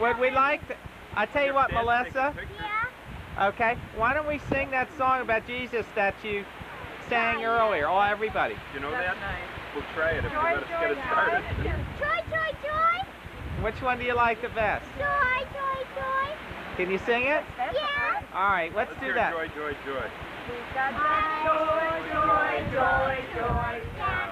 Would we like to, I tell you what, Dad, take a Melissa. Yeah. okay, why don't we sing that song about Jesus that you sang earlier, Oh, everybody. You know That's that? nice. We'll try it if you Joy, let us get it started. Joy, joy, joy. Which one do you like the best? Joy, joy, joy. Can you sing it? Yeah. All right, let's Let's do hear that. Joy, joy, joy. We've Got that joy, joy, joy, joy.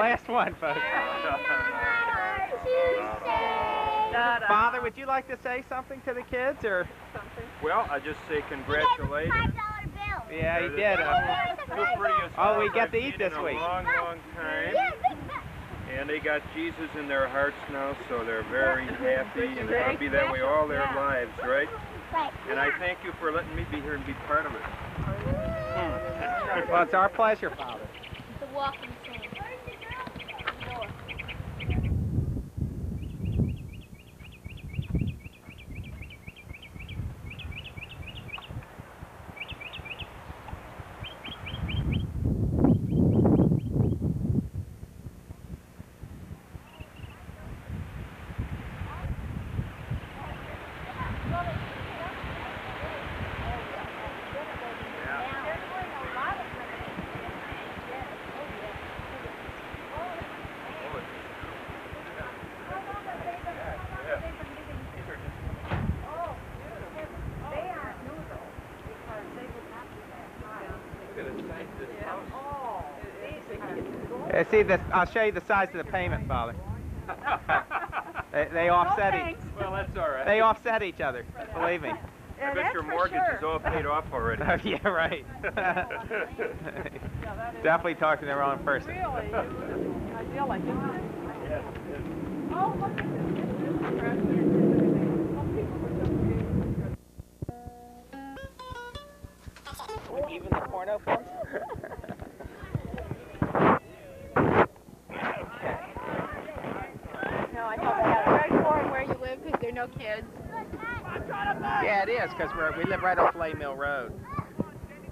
last one, folks. Da da. Father, would you like to say something to the kids, or? Something. Well, I just say congratulations. Five dollar bill. Yeah, he did. Uh, Two prettiest Oh, we ones get I've to eat this in a week. long, long time. Yeah, big bucks. And they got Jesus in their hearts now, so they're very happy, and they're going to be that way all their lives, right? Right. And I thank you for letting me be here and be part of it. well, it's our pleasure, Father. The walking see, the, I'll show you the size of the payment, Father. They, they offset each. thanks. Well, that's all right. They offset each other. Believe me. I bet your mortgage sure. is all paid off already. yeah, right. Definitely talking to the wrong person. Really is idyllic, isn't it? Oh, look at this. Even the porno films? No, I thought that was very important where you live because there are no kids. yeah, it is, because we live right off Lay Mill Road.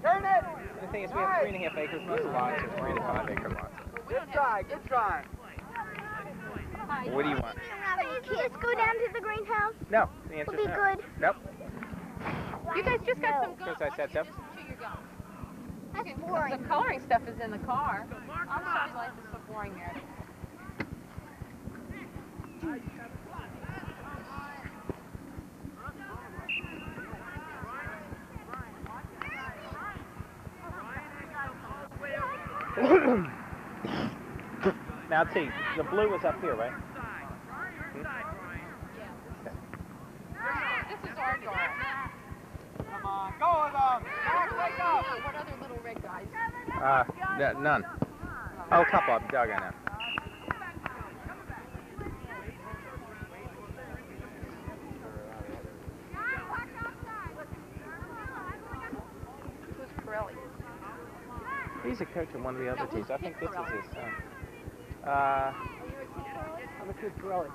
Turn it! The thing is, we have three and a half acres, most of lots are three and a five acre lots. Good try, good try. What do you want? Let's go down to the greenhouse. No, the answer's Will be no. good. Nope. You guys just got some Because I said so. That's boring. The coloring stuff is in the car. I'm sorry, life is so boring there. Now, see, the blue is up here, right? This is our yard. Come on, go with them. Wake up. What other little red guys? Uh, n- none. Oh, a couple of them, Doug, I know. Who's Pirelli? He's a coach in one of the other teams. I think this is his son. Uh, I'm a kid Pirelli.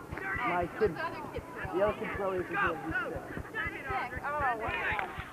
My kid, The other kid Pirelli. the other kid Pirelli is. He's sick. Sick. Oh, wow.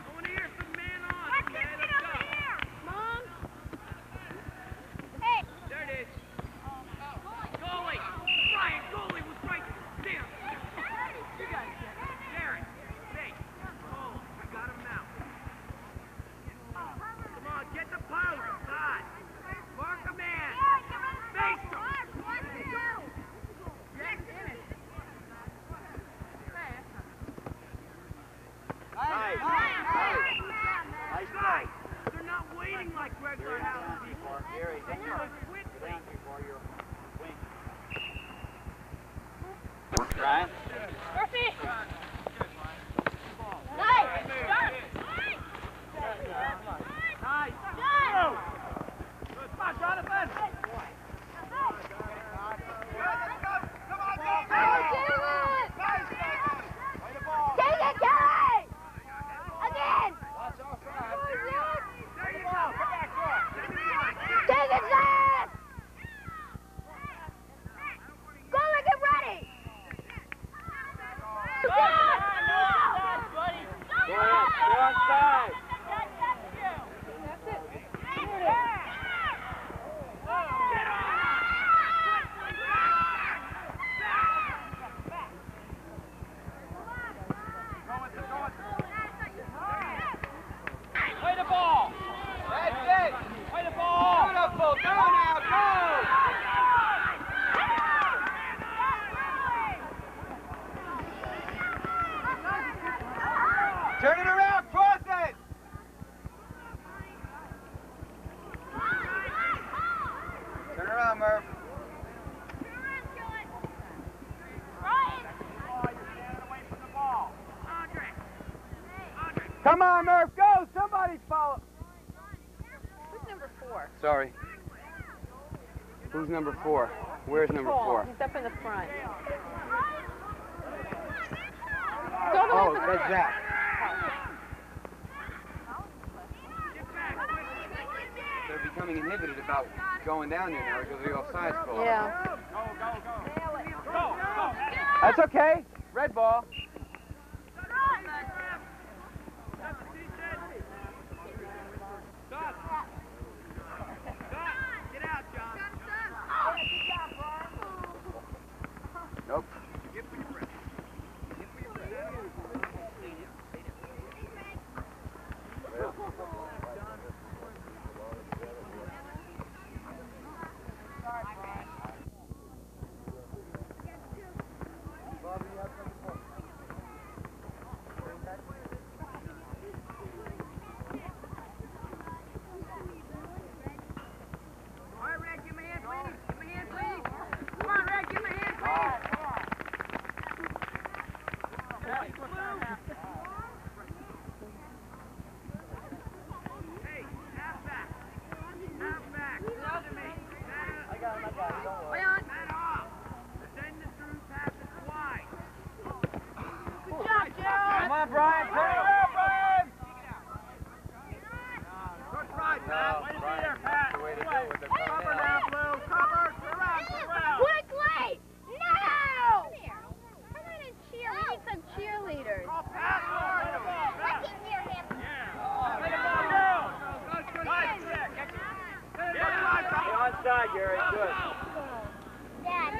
Sorry. Who's number four? Where's number four? He's up in the front. Oh, Go Oh, that's. Zach. They're becoming inhibited about going down there now because of the offside call. Yeah. That's okay. Red ball. Nope. Come on, Brian. Turn it around, Brian. Good try, Pat. Way to be there, Pat. the way to do it with the Cover now, Blue. Cover. Around, around. Quickly! No! Come on and cheer. We need some cheerleaders. Oh, Pat. Lord. Play the ball. I can hear him. Play the ball down. Nice. Stay on side, Gary. Good. Dad,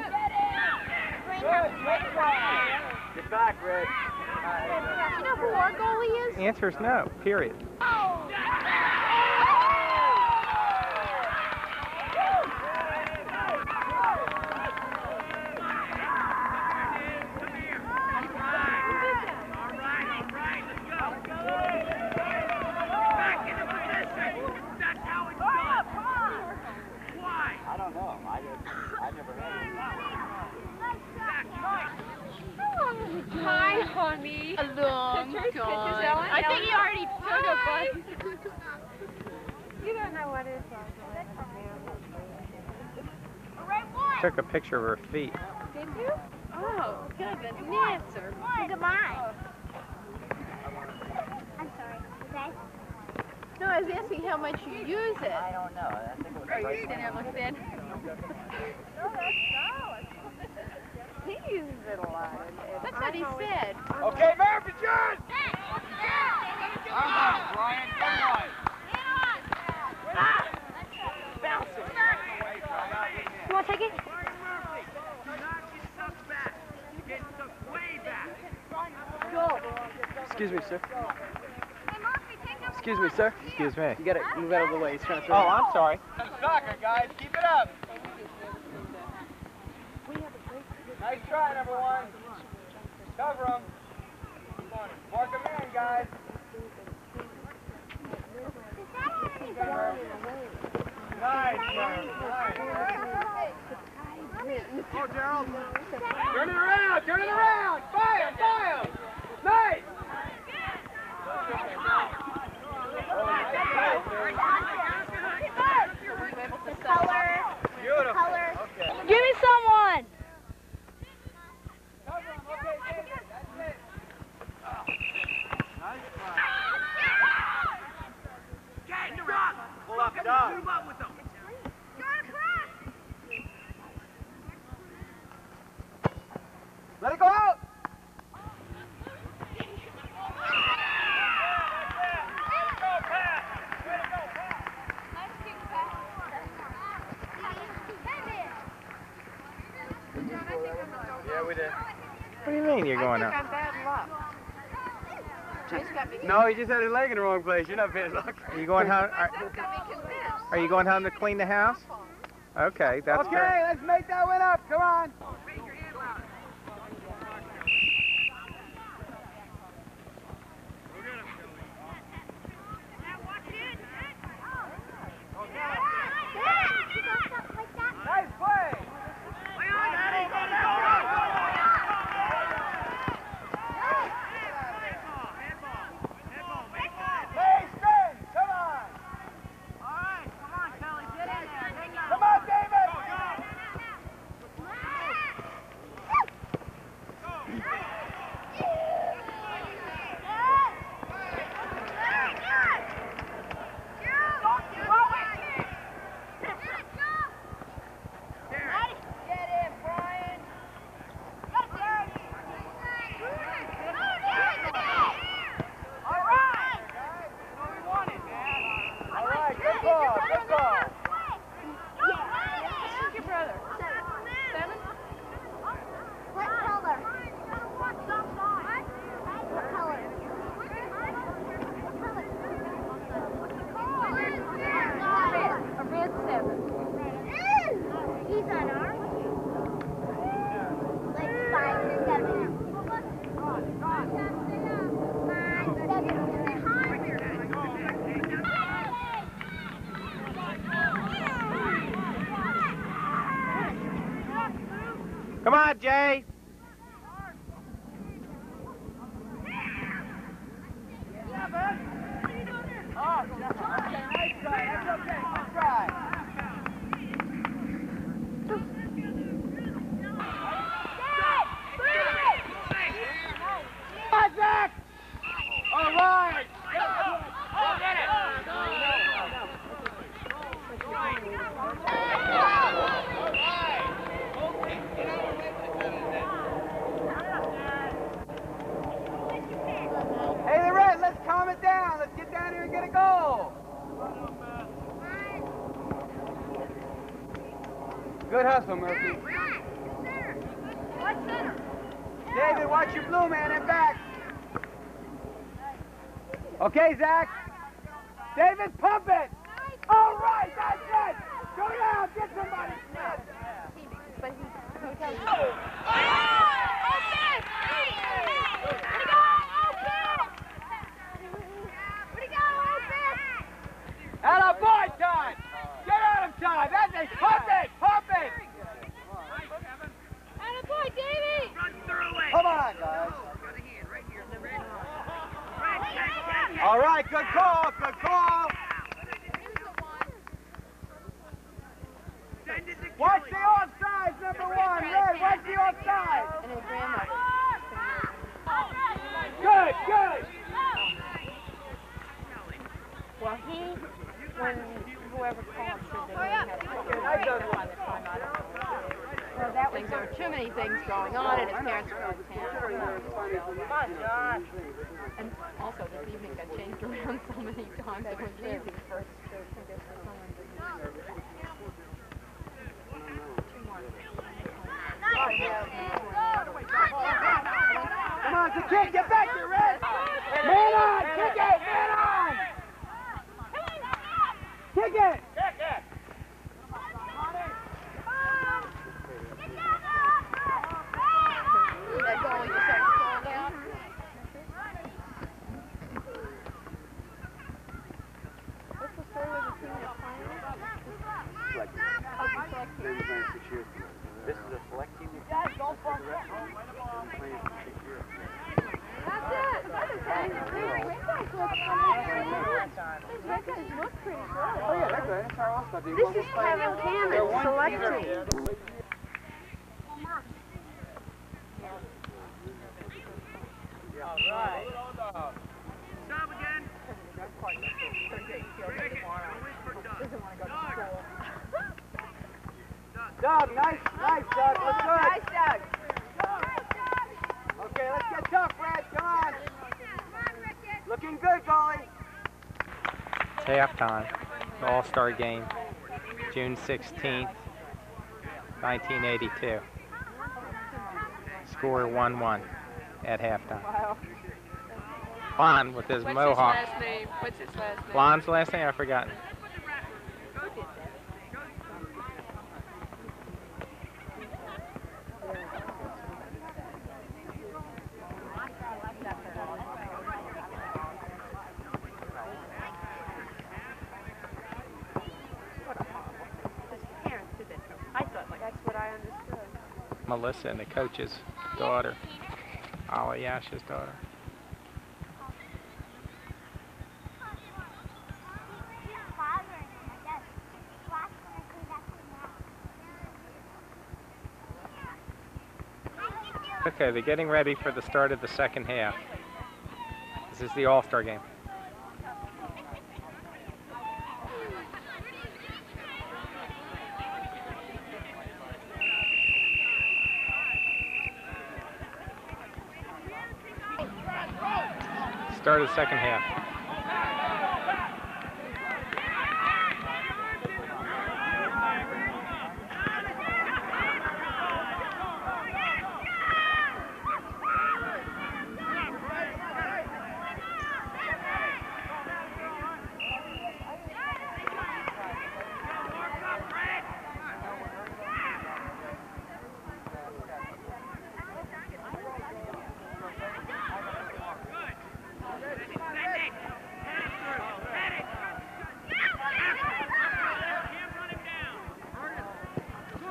bring Good. her. Good try. Get back, Red. Do you know who our goalie is? The answer is no, period. I don't know. I, I never had it. Hi, honey. A long pictures, pictures, Ellen? I think he already took a bunch. you don't know what it's Took a picture of her feet. Did you? Oh, good. An answer. Look at mine. I'm sorry. Okay? No, I was asking how much you use it. I don't know. I think it was Are you sitting there looking in? He uses it a lot. That's what he said. Okay, Murph, it's. Uh-huh, come on, Brian. Come on. Excuse me, sir. Excuse me, sir. Excuse me. You gotta move out of the way. He's trying to throw. Oh, I'm sorry. Soccer, guys. Keep it up. Nice try, number one. Cover him. Mark him in, guys. Nice. Nice. Oh, Gerald. Turn it around. Turn it around. mean you're going I think up? I'm bad luck. No, he just had his leg in the wrong place. You're not bad luck. Are you going home? Are, are you going home to clean the house? Okay, that's Okay, good. let's make that one up. Come on. That's okay. Come on, Josh. And also, this evening got changed around so many times. It was easy for Come on, it's a kick. Get any guys look pretty good. Oh yeah, that's right. That's our all-star team. This is we're playing- Kevin they're Cannon one selecting. Doug, nice, nice, Doug. Look good. Nice, Doug. Okay, let's get tough, Brad. Come on. Looking good, goalie. It's halftime. The All-Star game, June 16th, 1982. Score 1-1 at halftime. Wow. Lon with his What's mohawk. his last name? What's his last name? Lon's last name? I've forgotten. I thought like that's what I understood. Melissa and the coach's daughter. Ali Yash's daughter. Okay, they're getting ready for the start of the second half. This is the All-Star game. Start of the second half.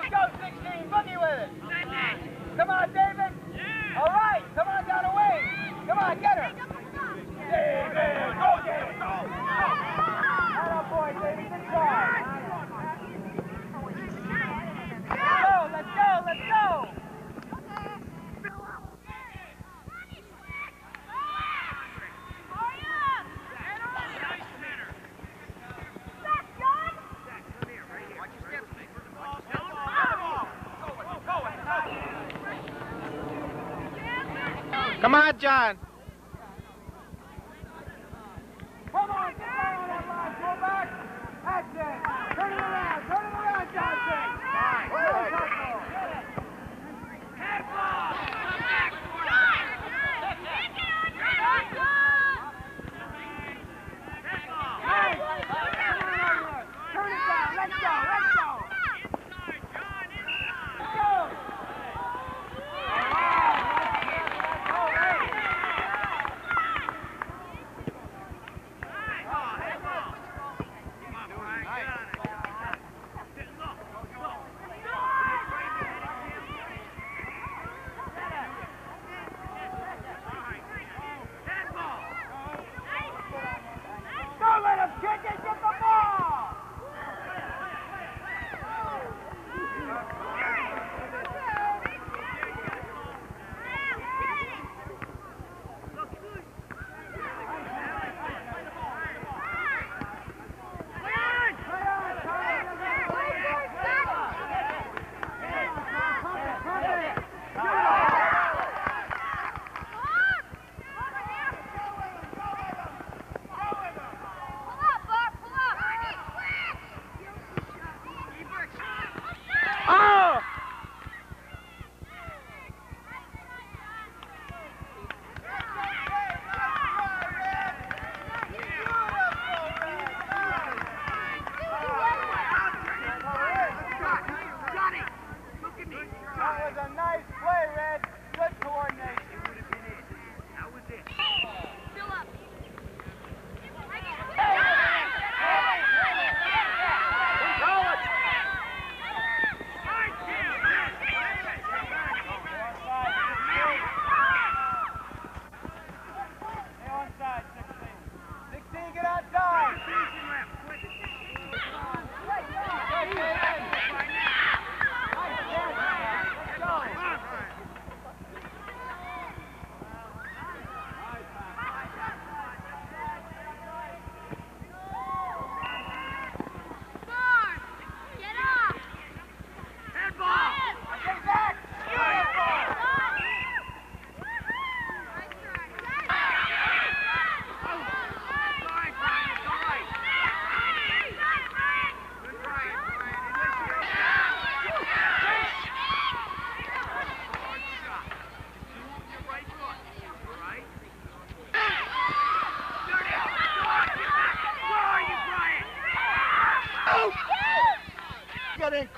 Go, 16, boogie with it. Come on, David. All right, come on down the wing. Come on, get her. David, go, David, go. Atta boy, David, good try. Let's go, let's go, let's go. Come on, John.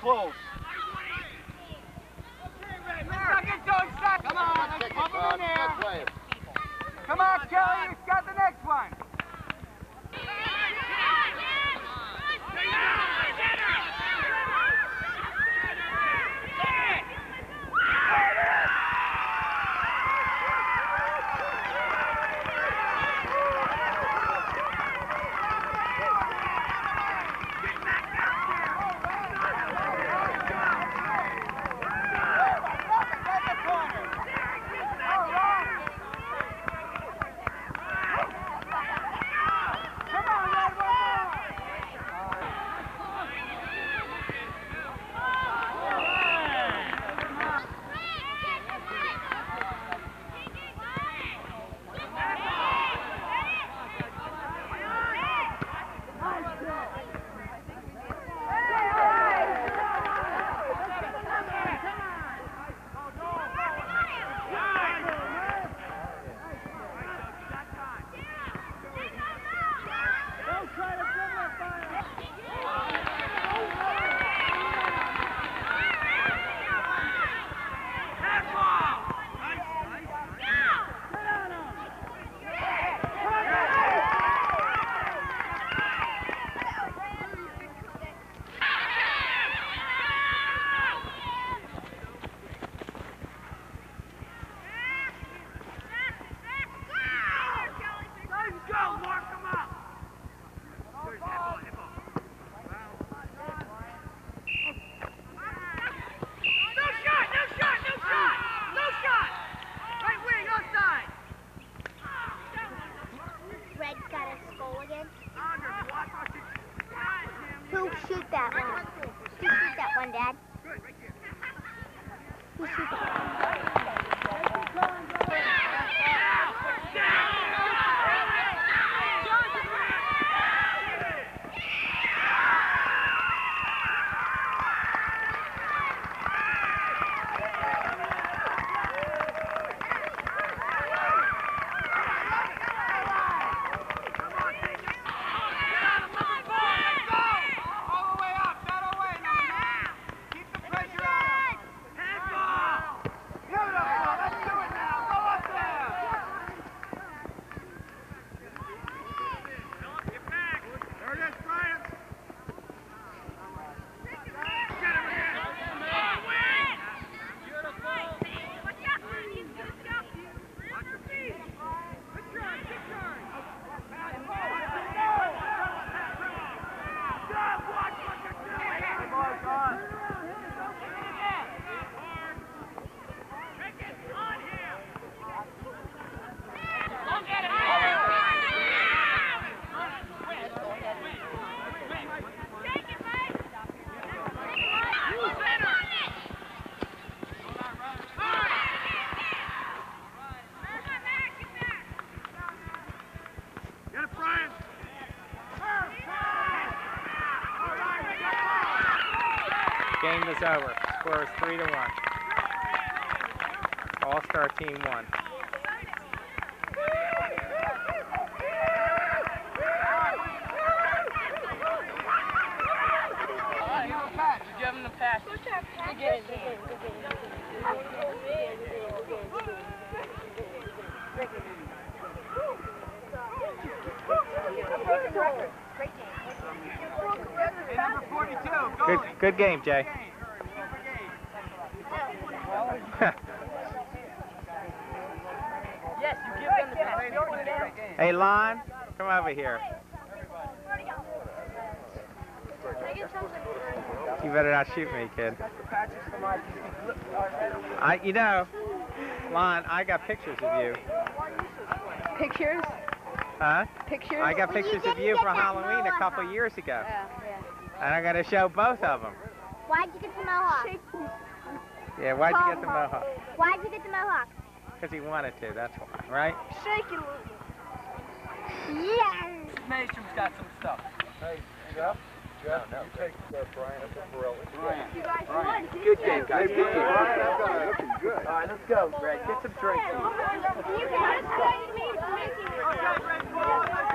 Close. Come on, let's pump Kelly, you've got the next one. Game is over. Score is three to one. All-star team won. Hey, number 42. Go. Good, good game, Jay. hey, Lon, come over here. You better not shoot me, kid. I, you know, Lon, I got pictures of you. Pictures? Huh? Pictures? I got pictures of you get for Halloween a couple years ago. Yeah, yeah. And I got to show both of them. Why'd you get the mohawk? Yeah, why'd you get the mohawk? Why'd you get the mohawk? Because he wanted to, that's why, right? Shake it. Yes. Mason's got some stuff. Hey, Jeff? Jeff, you take uh, Brian up to Pirelli. Brian. You. Good game, guys. Good game. Brian, I've got looking good. All right, let's go, Brad. Get some drinks. You guys, you guys made me. Okay, Red Bull, let's